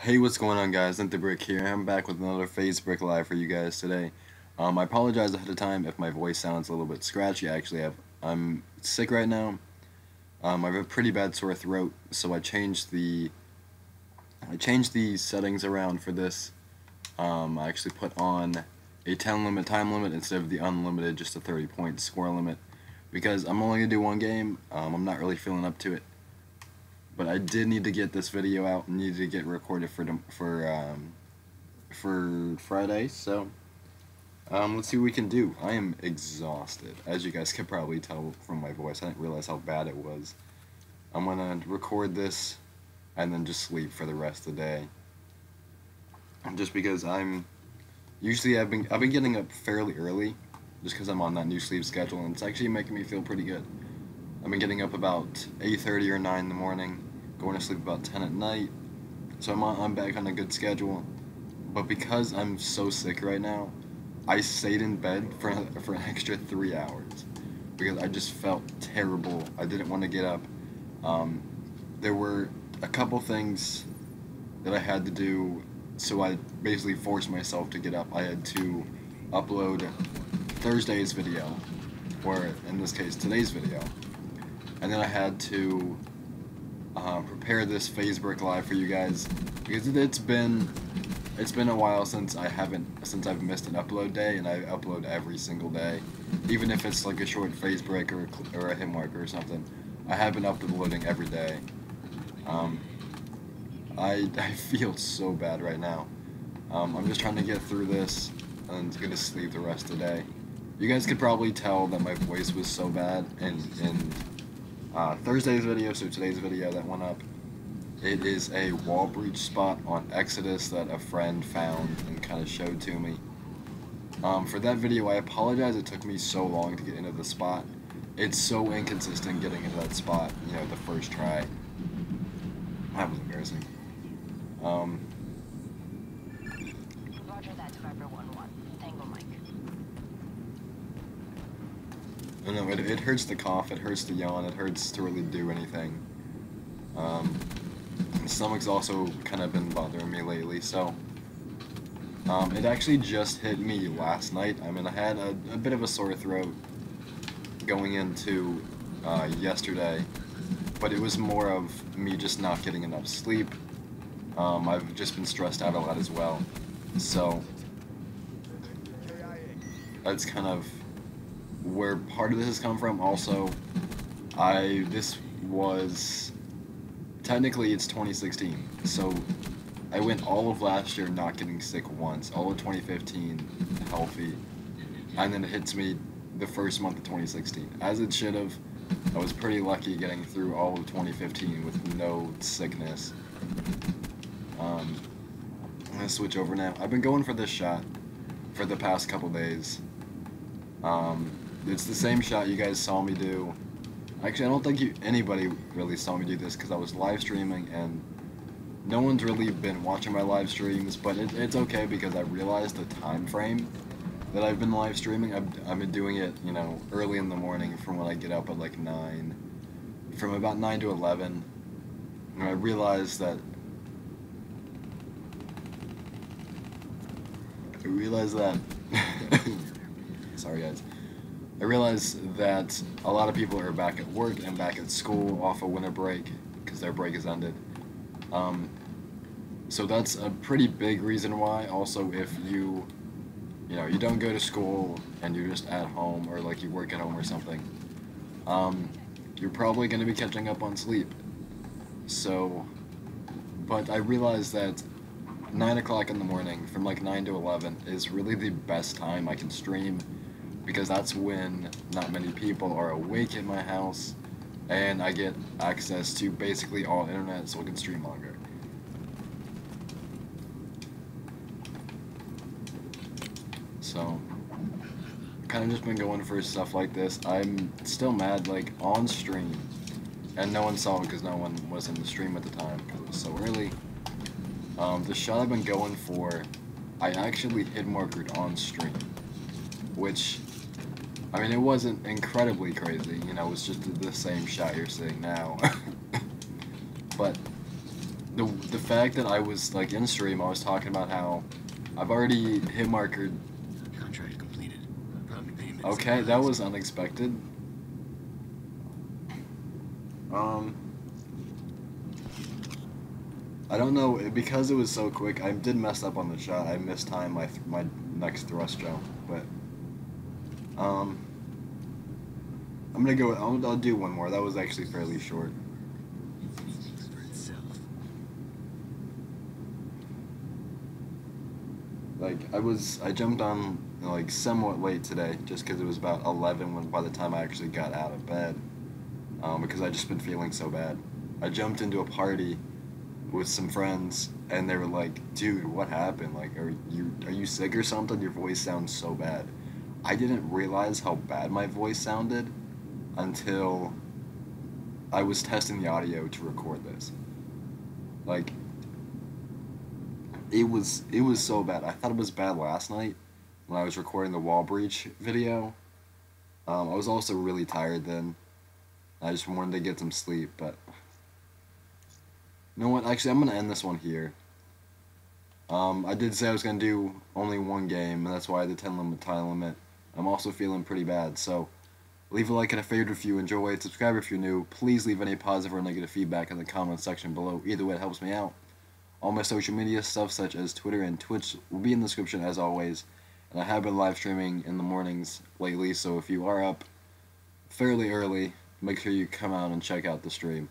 Hey, what's going on guys? Brick here. I'm back with another FaZe Brick Live for you guys today. Um, I apologize ahead of time if my voice sounds a little bit scratchy. I actually have, I'm sick right now. Um, I have a pretty bad sore throat, so I changed the, I changed the settings around for this. Um, I actually put on a 10 limit time limit instead of the unlimited, just a 30 point score limit. Because I'm only going to do one game, um, I'm not really feeling up to it but I did need to get this video out and needed to get recorded for for um, for Friday. So um, let's see what we can do. I am exhausted, as you guys can probably tell from my voice. I didn't realize how bad it was. I'm gonna record this and then just sleep for the rest of the day. Just because I'm usually I've been I've been getting up fairly early, just because I'm on that new sleep schedule, and it's actually making me feel pretty good. I've been getting up about 8:30 or 9 in the morning going to sleep about 10 at night. So I'm, I'm back on a good schedule. But because I'm so sick right now, I stayed in bed for, for an extra three hours because I just felt terrible. I didn't want to get up. Um, there were a couple things that I had to do, so I basically forced myself to get up. I had to upload Thursday's video, or in this case, today's video. And then I had to uh, prepare this FaZe Brick live for you guys because it's been it's been a while since I haven't since I've missed an upload day and I upload every single day. Even if it's like a short FaZe Brick or, or a marker or something I have been uploading every day. Um, I, I feel so bad right now. Um, I'm just trying to get through this and gonna sleep the rest of the day. You guys could probably tell that my voice was so bad and, and uh, Thursday's video, so today's video that went up, it is a wall breach spot on Exodus that a friend found and kind of showed to me. Um, for that video, I apologize it took me so long to get into the spot. It's so inconsistent getting into that spot, you know, the first try. That was embarrassing. Um, I know, it, it hurts to cough, it hurts to yawn, it hurts to really do anything. Um, stomach's also kind of been bothering me lately, so... Um, it actually just hit me last night. I mean, I had a, a bit of a sore throat going into uh, yesterday, but it was more of me just not getting enough sleep. Um, I've just been stressed out a lot as well, so that's kind of where part of this has come from. Also, I this was technically it's 2016, so I went all of last year not getting sick once, all of 2015 healthy, and then it hits me the first month of 2016, as it should have. I was pretty lucky getting through all of 2015 with no sickness. Um, I'm gonna switch over now. I've been going for this shot for the past couple days. Um, it's the same shot you guys saw me do. Actually, I don't think you, anybody really saw me do this because I was live streaming and no one's really been watching my live streams, but it, it's okay because I realized the time frame that I've been live streaming. I've, I've been doing it, you know, early in the morning from when I get up at like 9, from about 9 to 11. And I realized that I realized that sorry guys I realize that a lot of people are back at work and back at school off a winter break because their break is ended. Um, so that's a pretty big reason why. Also, if you, you know, you don't go to school and you're just at home or like you work at home or something, um, you're probably going to be catching up on sleep. So, but I realize that 9 o'clock in the morning from like 9 to 11 is really the best time I can stream because that's when not many people are awake in my house and I get access to basically all internet so I can stream longer. So, kind of just been going for stuff like this. I'm still mad, like, on stream. And no one saw it because no one was in the stream at the time because it was so early. Um, the shot I've been going for, I actually hit markered on stream. Which I mean, it wasn't incredibly crazy, you know, it was just the same shot you're seeing now. but the the fact that I was like in stream, I was talking about how I've already hit marker. Contract completed. Okay, that was unexpected. Um, I don't know because it was so quick. I did mess up on the shot. I missed time my my next thrust jump, but um, I'm gonna go. I'll, I'll do one more. That was actually fairly short. Like I was, I jumped on like somewhat late today, just because it was about eleven when by the time I actually got out of bed, um, because I just been feeling so bad. I jumped into a party with some friends, and they were like, "Dude, what happened? Like, are you are you sick or something? Your voice sounds so bad." I didn't realize how bad my voice sounded until I was testing the audio to record this. Like it was it was so bad. I thought it was bad last night when I was recording the wall breach video. Um, I was also really tired then. I just wanted to get some sleep, but you know what? Actually, I'm gonna end this one here. Um, I did say I was gonna do only one game, and that's why the 10 limit time limit. I'm also feeling pretty bad, so leave a like and a favorite if you enjoyed. Subscribe if you're new. Please leave any positive or negative feedback in the comment section below. Either way, it helps me out. All my social media stuff, such as Twitter and Twitch, will be in the description as always. And I have been live streaming in the mornings lately, so if you are up fairly early, make sure you come out and check out the stream.